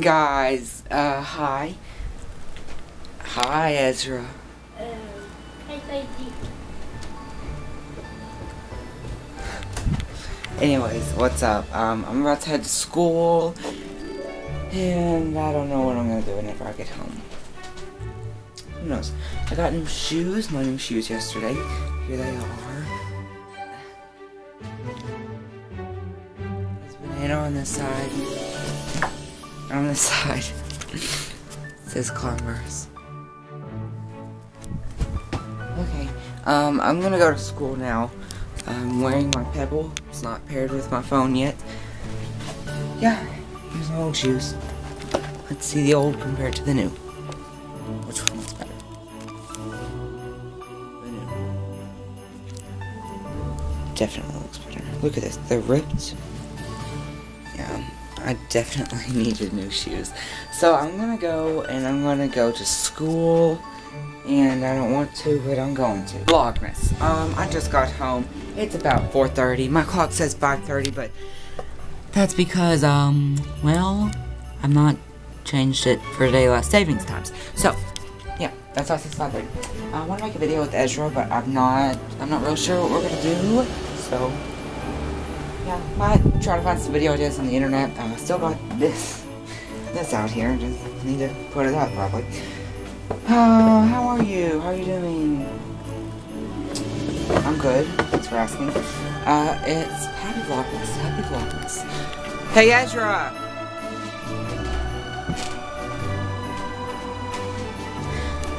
Guys, uh, hi. Hi, Ezra. Uh, Anyways, what's up? Um, I'm about to head to school, and I don't know what I'm gonna do whenever I get home. Who knows? I got new shoes, my new shoes yesterday. Here they are. There's banana on this side. On the side. says Converse. Okay, um, I'm gonna go to school now. I'm wearing my Pebble. It's not paired with my phone yet. Yeah, here's my old shoes. Let's see the old compared to the new. Which one looks better? The new. Definitely looks better. Look at this. They're ripped. I definitely needed new shoes. So I'm gonna go and I'm gonna go to school and I don't want to, but I'm going to. Vlogmas. Um, I just got home. It's about 4.30. My clock says 5.30, but that's because, um, well, I'm not changed it for daylight savings times. So, yeah, that's why says 5.30. I want to make a video with Ezra, but I'm not, I'm not real sure what we're going to do. So, yeah, might try to find some video ideas on the internet. Uh, still got this, this out here. Just need to put it up, probably. Uh, how are you? How are you doing? I'm good. Thanks for asking. Uh, it's Happy Vlogmas. Happy Vlogmas. Hey, Ezra!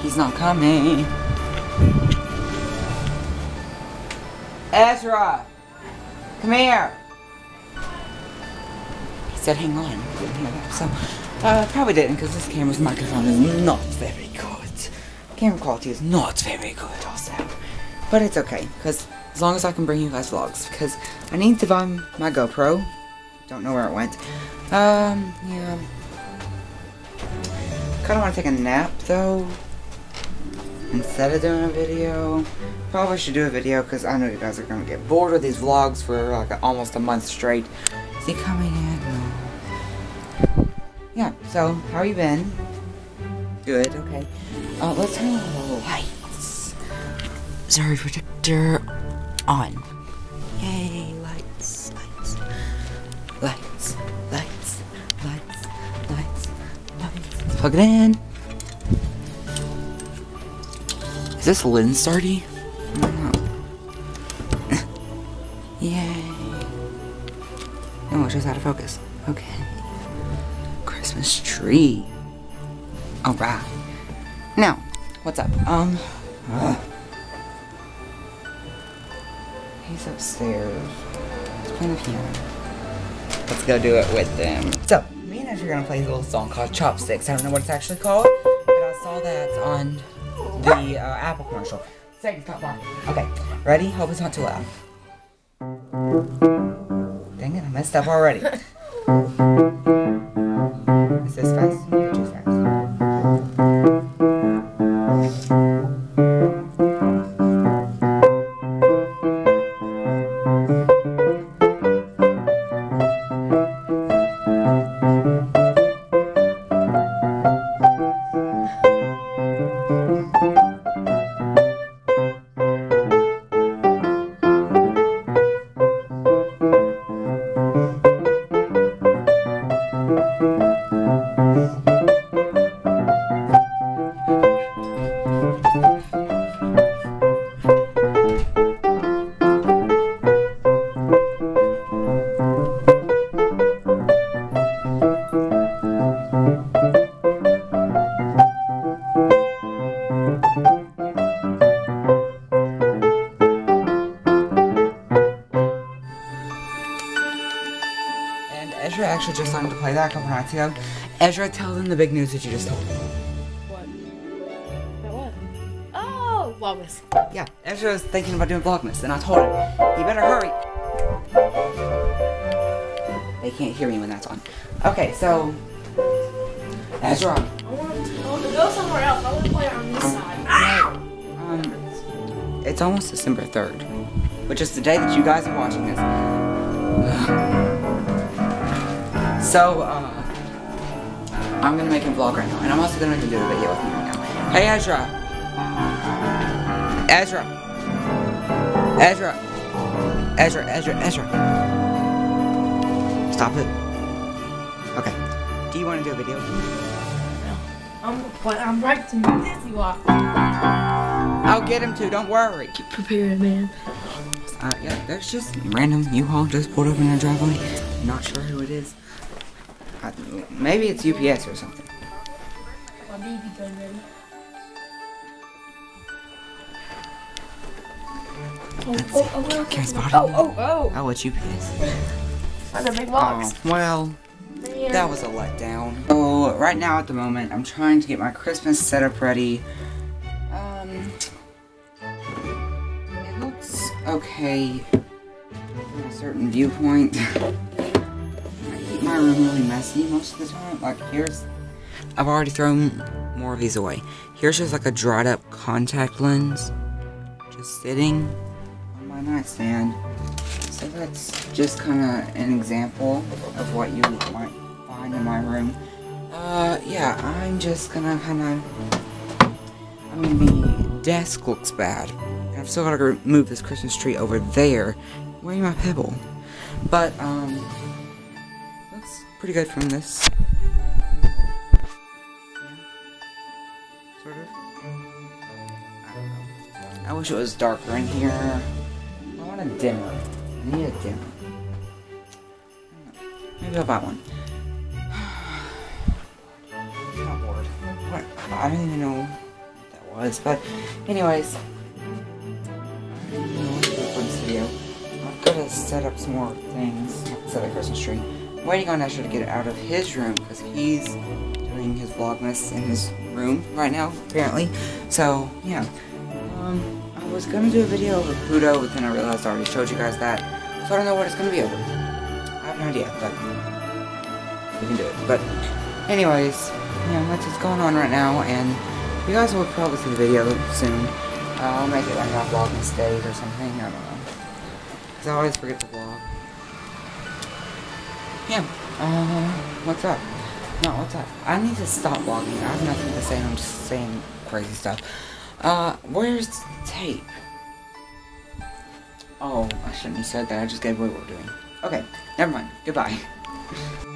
He's not coming. Ezra! Come here! He said hang on. So, uh, probably didn't because this camera's microphone is not very good. Camera quality is not very good also. But it's okay, because as long as I can bring you guys vlogs, because I need to buy my GoPro. Don't know where it went. Um, yeah. Kind of want to take a nap, though. Instead of doing a video. Probably should do a video, because I know you guys are going to get bored with these vlogs for like almost a month straight. Is he coming in? Yeah, so, how you been? Good, okay. Uh, let's turn on the lights. Sorry, protector on. Yay, lights, lights, lights, lights, lights, lights, lights. Plug it in. Is this lens starty? Yay. No, it's just out of focus. Okay. Christmas tree. Alright. Now, what's up? Um, uh, he's upstairs. He's playing the piano. Let's go do it with them. So, me and Ezra are gonna play a little song called Chopsticks. I don't know what it's actually called, but I saw that on the uh, Apple commercial. Second stop bar. Okay, ready? Hope it's not too loud. Dang it, I messed up already. Is this fast. Actually just learned to play that a couple nights ago. Ezra, tell them the big news that you just told me. What? What? Oh, Vlogmas. Yeah, Ezra was thinking about doing Vlogmas, and I told him, you better hurry. They can't hear me when that's on. Okay, so, Ezra, I want, I want to go somewhere else. I want to play on this side. Um, it's almost December 3rd, which is the day that you guys are watching this. So, uh, I'm gonna make a vlog right now, and I'm also gonna do a video with me right now. Hey, Ezra. Ezra. Ezra. Ezra, Ezra, Ezra. Stop it. Okay. Do you want to do a video? No. I'm, but I'm right to Disney Walk. I'll get him to. Don't worry. Get prepared, man. Uh, yeah, there's just random U-Haul just pulled up in our driveway. Not sure who it is. Uh, maybe it's UPS or something. My baby gun ready. Oh, oh, oh, oh, Can I spot it? oh, oh, oh. Oh, it's UPS. That's a big box. Oh, well, Man. that was a letdown. So, right now at the moment, I'm trying to get my Christmas setup ready. Um, it looks okay from a certain viewpoint. My room really messy most of the time. Like, here's, I've already thrown more of these away. Here's just like a dried up contact lens, just sitting on my nightstand. So that's just kind of an example of what you might find in my room. Uh, yeah, I'm just gonna kind of. I mean, the desk looks bad. I've still gotta remove this Christmas tree over there. Where's my pebble? But, um, pretty good from this. Sort of. I. I wish it was darker in here. I want a dimmer. I need a dimmer. Maybe I'll buy one. I'm bored. What? I don't even know what that was, but anyways. I've got to set up some more things. Set a Christmas tree. Waiting on Ezra to get out of his room because he's doing his vlogmas in his room right now, apparently. So, yeah. Um, I was gonna do a video over Pluto, but then I realized I already showed you guys that. So I don't know what it's gonna be over. I have no idea, but we can do it. But anyways, yeah, that's what's going on right now, and you guys will probably see the video soon. Uh, I'll make it like a vlogmas days or something, I don't know. Cause I always forget to vlog. Yeah, uh, what's up? No, what's up? I need to stop vlogging. I have nothing to say, I'm just saying crazy stuff. Uh, where's the tape? Oh, I shouldn't have said that. I just gave away what we're doing. Okay, never mind. Goodbye.